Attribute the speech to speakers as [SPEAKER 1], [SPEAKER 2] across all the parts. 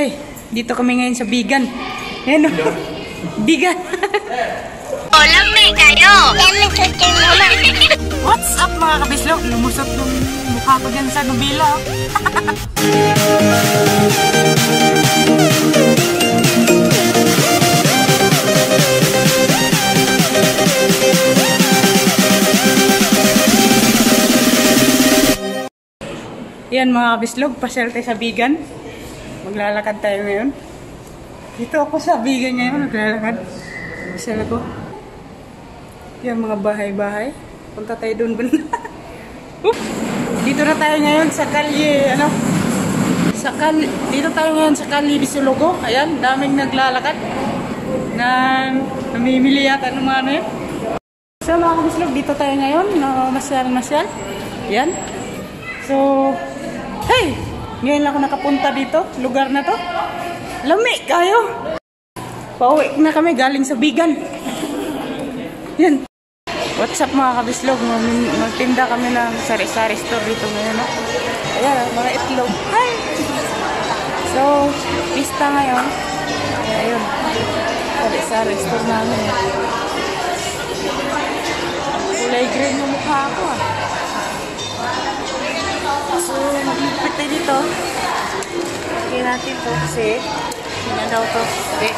[SPEAKER 1] Hey, dito kami ngayon sa Bigan. Ayan o. Bigan.
[SPEAKER 2] Kayo! Kami tutin naman.
[SPEAKER 1] What's up mga kabislog? Lumusot ng mukha ko dyan sa nubila. Yan mga kabislog, pasyal tayo sa Bigan. Maglalakad tayo ngayon. Dito ako sa Bigan ngayon, maglalakad. Pasyal ako. Yan mga bahay-bahay. Punta tayo doon. Oop! Dito na tayo ngayon sa kalye, ano? Sa kal dito tayo ngayon sa kalye Bisilogo. Ayan, daming naglalakad. Na namimili yata ng mga ano yun. So mga kabislog, dito tayo ngayon. Na masyal-masyal. Yan. So, hey! Ngayon lang ako nakapunta dito. Lugar na to. Lami kayo! Pauwi na kami galing sa Bigan. Yan. What's up mga kabislog? Mag- Magtinda kami ng sari-sari store dito ngayon. No? Ayan, mga itlog. Hi! So, pista ngayon. Ayun. Sari-sari store namin. Kulay green yung mukha ako ah. So, dito. Lagyan natin to kasi na daw to. Okay.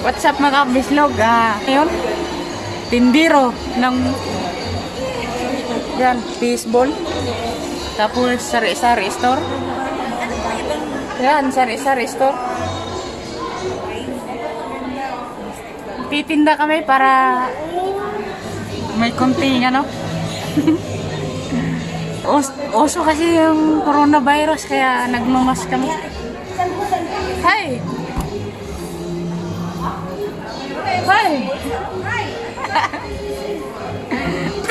[SPEAKER 1] What's up mga kabislog? Ah, ngayon, tindiro ng yan, baseball. Tapos sari-sari store. Yan, sari-sari store. Titinda kami para may konting ano. Os oso kasi yung coronavirus kaya nagmamas kami. Hi! Hi!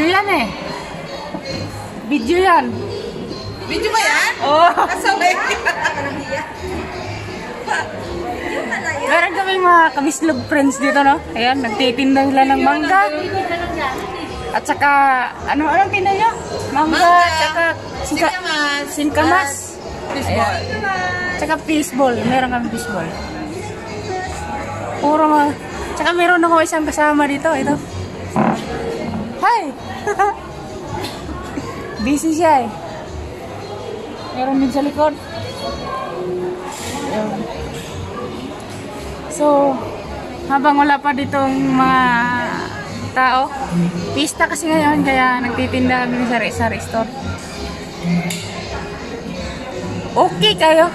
[SPEAKER 1] Video yan eh. Video yan.
[SPEAKER 3] Video ba yan?
[SPEAKER 1] Oh.
[SPEAKER 3] Kasabay.
[SPEAKER 1] Meron kami mga kamislog friends dito, no? Ayan, nagtitinda sila ng mangga. At saka, ano, anong tinda nyo? Mangga, at saka singka,
[SPEAKER 3] Singkamas. Baseball.
[SPEAKER 1] Tsaka fishball. Meron kami fishball. Puro mga... Tsaka meron ako isang kasama dito. Ito. Hi! Busy siya eh. Meron din sa likod. So, habang wala pa ditong mga tao, pista kasi ngayon, kaya nagtitinda kami sa sari store. Okay kayo.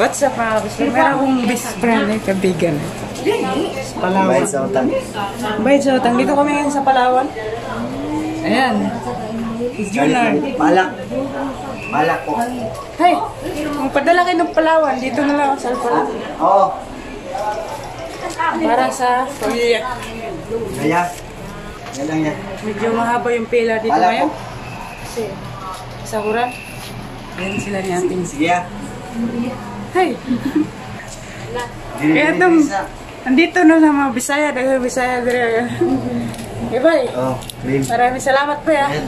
[SPEAKER 1] What's up mga kabislo? Meron akong best friend na kabigan. Palawan.
[SPEAKER 4] Bayad sa utang.
[SPEAKER 1] Bayad sa utang. Dito kami ngayon sa Palawan. Ayan. Junar.
[SPEAKER 4] Malak. Malak po.
[SPEAKER 1] Hey, magpadala kayo ng Palawan. Dito na lang ako sa Palawan.
[SPEAKER 4] Oo.
[SPEAKER 1] Para sa pamilya.
[SPEAKER 4] Kaya. Yan lang yan.
[SPEAKER 1] Medyo mahaba yung pila dito
[SPEAKER 4] Malak po.
[SPEAKER 1] ngayon. Sa Huran. Ayan sila ni ating.
[SPEAKER 4] Sige ah.
[SPEAKER 1] Hey, kaya itong, andito na sa mga Bisaya. Dahil Bisaya dire. Okay, bye.
[SPEAKER 4] Oo. Green.
[SPEAKER 1] Maraming salamat po ya.
[SPEAKER 4] Ayan.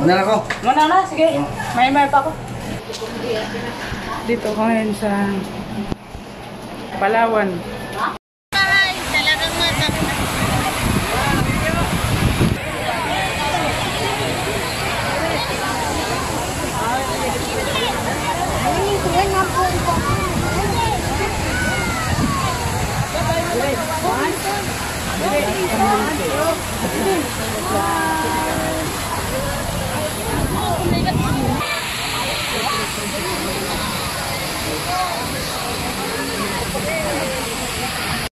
[SPEAKER 4] Una na ko.
[SPEAKER 1] Muna na, sige. May may pa ako. Dito ko ngayon sa Palawan. 음.